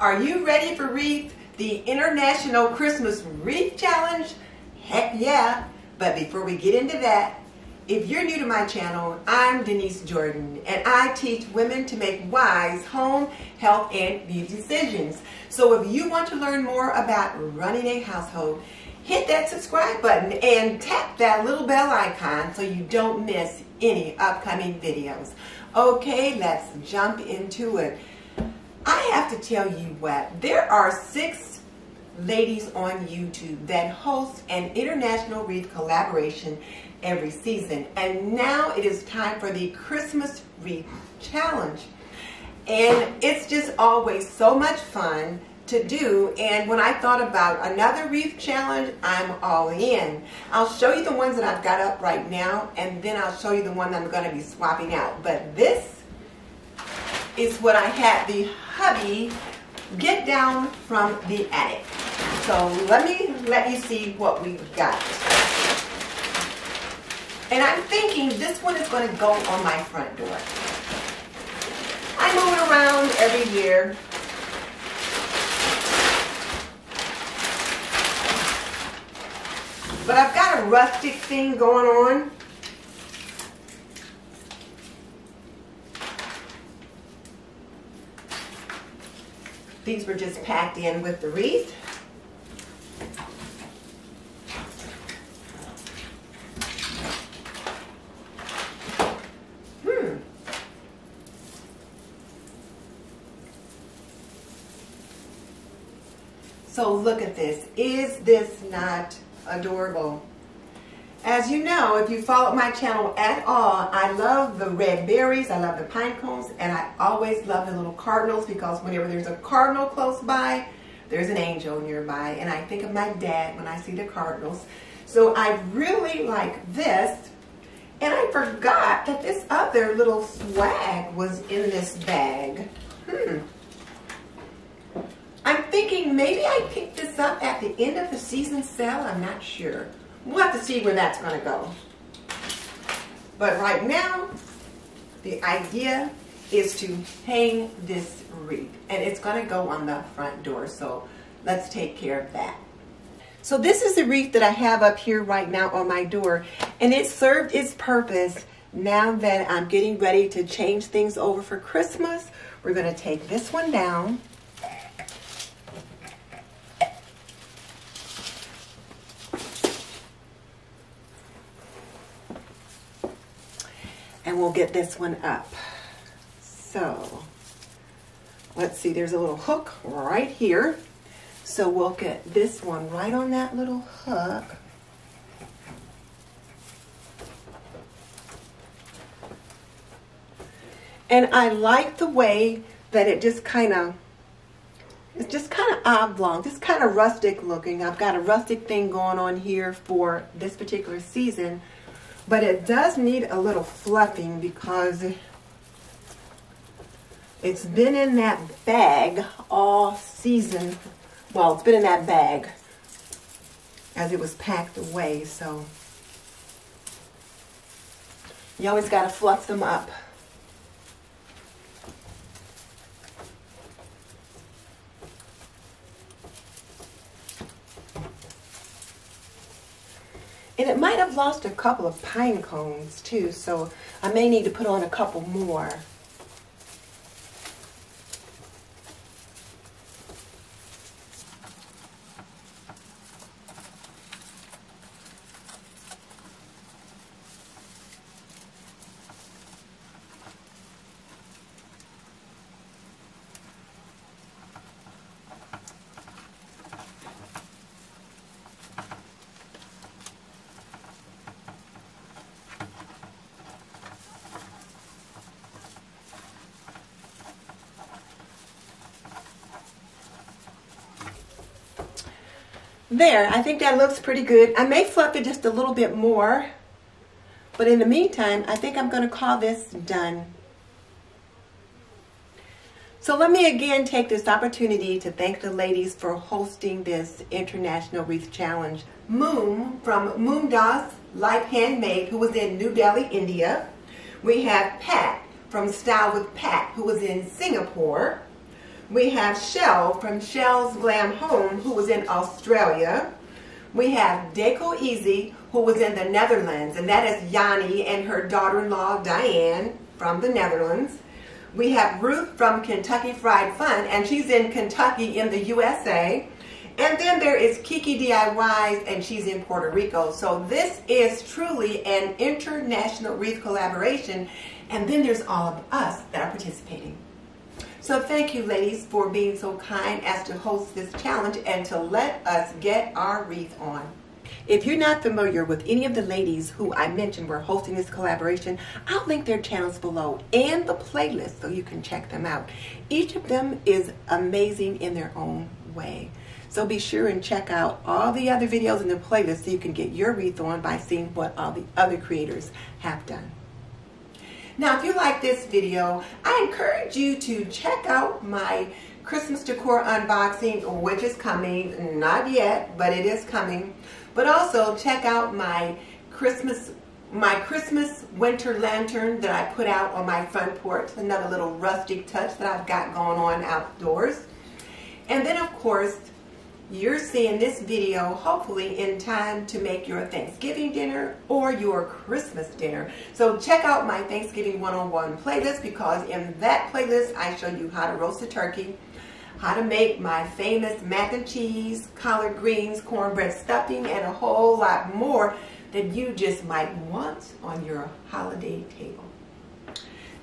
Are you ready for Wreath, the International Christmas Wreath Challenge? Heck yeah! But before we get into that, if you're new to my channel, I'm Denise Jordan, and I teach women to make wise home, health, and beauty decisions. So if you want to learn more about running a household, hit that subscribe button and tap that little bell icon so you don't miss any upcoming videos. Okay, let's jump into it. I have to tell you what, there are six ladies on YouTube that host an international wreath collaboration every season. And now it is time for the Christmas wreath challenge. And it's just always so much fun to do and when I thought about another wreath challenge I'm all in I'll show you the ones that I've got up right now and then I'll show you the one that I'm going to be swapping out but this is what I had the hubby get down from the attic. So let me let you see what we've got. And I'm thinking this one is going to go on my front door. I move it around every year. But I've got a rustic thing going on. These were just packed in with the wreath. Hmm. So look at this. Is this not adorable? As you know, if you follow my channel at all, I love the red berries, I love the pine cones, and I always love the little cardinals because whenever there's a cardinal close by, there's an angel nearby. And I think of my dad when I see the cardinals. So I really like this. And I forgot that this other little swag was in this bag. Hmm. I'm thinking maybe I picked this up at the end of the season sale. I'm not sure. We'll have to see where that's going to go. But right now, the idea is to hang this wreath. And it's going to go on the front door. So let's take care of that. So this is the wreath that I have up here right now on my door. And it served its purpose now that I'm getting ready to change things over for Christmas. We're going to take this one down. And we'll get this one up. So let's see, there's a little hook right here. So we'll get this one right on that little hook. And I like the way that it just kind of, it's just kind of oblong, just kind of rustic looking. I've got a rustic thing going on here for this particular season. But it does need a little fluffing because it's been in that bag all season. Well, it's been in that bag as it was packed away. So you always got to fluff them up. And it might have lost a couple of pine cones too, so I may need to put on a couple more. There, I think that looks pretty good. I may fluff it just a little bit more. But in the meantime, I think I'm going to call this done. So let me again take this opportunity to thank the ladies for hosting this International Wreath Challenge. Moom from Moon Momdas Life Handmade, who was in New Delhi, India. We have Pat from Style with Pat, who was in Singapore. We have Chelle from Chelle's Glam Home, who was in Australia. We have Deco Easy, who was in the Netherlands, and that is Yanni and her daughter-in-law Diane from the Netherlands. We have Ruth from Kentucky Frey'd Fun, and she's in Kentucky in the USA. And then there is Kiki DIYs, and she's in Puerto Rico. So this is truly an international wreath collaboration. And then there's all of us that are participating. So thank you, ladies, for being so kind as to host this challenge and to let us get our wreath on. If you're not familiar with any of the ladies who I mentioned were hosting this collaboration, I'll link their channels below and the playlist so you can check them out. Each of them is amazing in their own way. So be sure and check out all the other videos in the playlist so you can get your wreath on by seeing what all the other creators have done. Now, if you like this video, I encourage you to check out my Christmas decor unboxing, which is coming. Not yet, but it is coming. But also check out my Christmas my Christmas winter lantern that I put out on my front porch. Another little rustic touch that I've got going on outdoors. And then, of course, you're seeing this video hopefully in time to make your Thanksgiving dinner or your Christmas dinner. So check out my Thanksgiving 101 playlist because in that playlist I show you how to roast a turkey, how to make my famous mac and cheese, collard greens, cornbread stuffing, and a whole lot more that you just might want on your holiday table.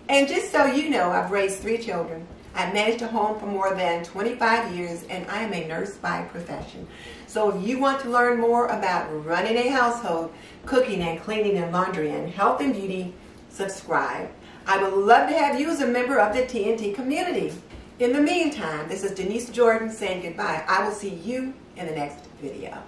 And just so you know, I've raised three children. I've managed a home for more than 25 years and I am a nurse by profession. So if you want to learn more about running a household, cooking and cleaning and laundry and health and beauty, subscribe. I would love to have you as a member of the TNT community. In the meantime, this is Denise Jordan saying goodbye. I will see you in the next video.